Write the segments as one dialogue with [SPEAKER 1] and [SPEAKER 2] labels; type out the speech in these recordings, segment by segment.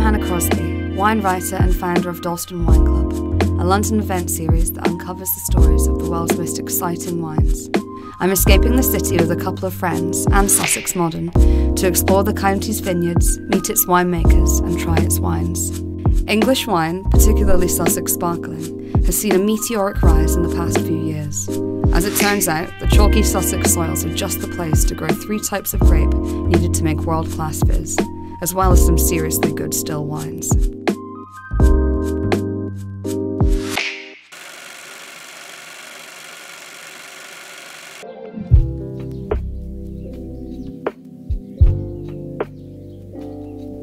[SPEAKER 1] I'm Hannah Crosbie, wine writer and founder of Dalston Wine Club, a London event series that uncovers the stories of the world's most exciting wines. I'm escaping the city with a couple of friends and Sussex Modern to explore the county's vineyards, meet its winemakers, and try its wines. English wine, particularly Sussex sparkling, has seen a meteoric rise in the past few years. As it turns out, the chalky Sussex soils are just the place to grow three types of grape needed to make world class fizz, as well as some seriously good still wines.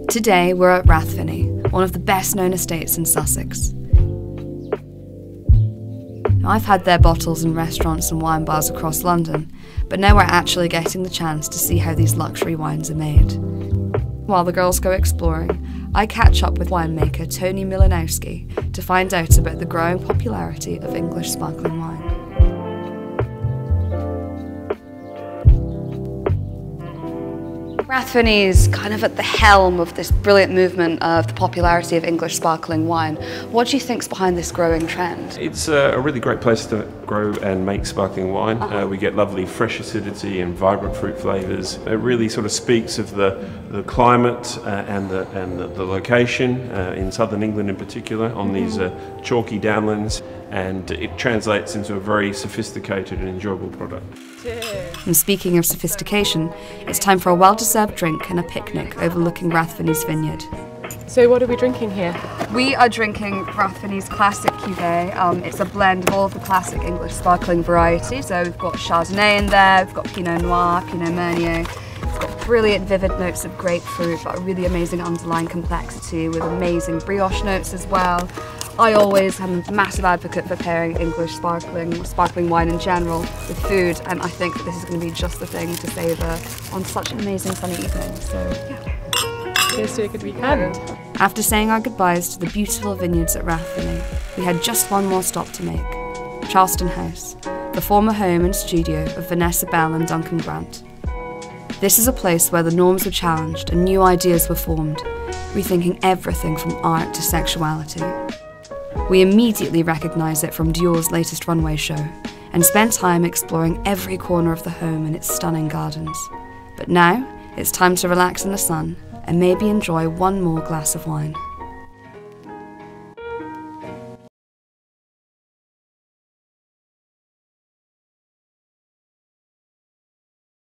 [SPEAKER 1] Today, we're at Rathfinny, one of the best known estates in Sussex. I've had their bottles in restaurants and wine bars across London, but now we're actually getting the chance to see how these luxury wines are made. While the girls go exploring, I catch up with winemaker Tony Milanowski to find out about the growing popularity of English sparkling wine. Rathfinny is kind of at the helm of this brilliant movement of the popularity of English sparkling wine. What do you think's behind this growing trend?
[SPEAKER 2] It's a really great place to grow and make sparkling wine. Uh, we get lovely fresh acidity and vibrant fruit flavours. It really sort of speaks of the, the climate uh, and, the, and the, the location uh, in southern England in particular on these uh, chalky downlands and it translates into a very sophisticated and enjoyable product.
[SPEAKER 1] And speaking of sophistication, it's time for a well deserved drink and a picnic overlooking Rathfinny's vineyard.
[SPEAKER 3] So, what are we drinking here?
[SPEAKER 1] We are drinking Rathfinny's classic cuvee. Um, it's a blend of all of the classic English sparkling varieties. So, we've got Chardonnay in there, we've got Pinot Noir, Pinot Meunier. It's got brilliant, vivid notes of grapefruit, but a really amazing underlying complexity with amazing brioche notes as well. I always am a massive advocate for pairing English sparkling, sparkling wine in general with food, and I think that this is going to be just the thing to savour on such an amazing sunny evening. So, yeah.
[SPEAKER 3] Here's to a good weekend.
[SPEAKER 1] After saying our goodbyes to the beautiful vineyards at Rathfinny, we had just one more stop to make Charleston House, the former home and studio of Vanessa Bell and Duncan Grant. This is a place where the norms were challenged and new ideas were formed, rethinking everything from art to sexuality. We immediately recognised it from Dior's latest runway show and spent time exploring every corner of the home and its stunning gardens. But now, it's time to relax in the sun and maybe enjoy one more glass of wine.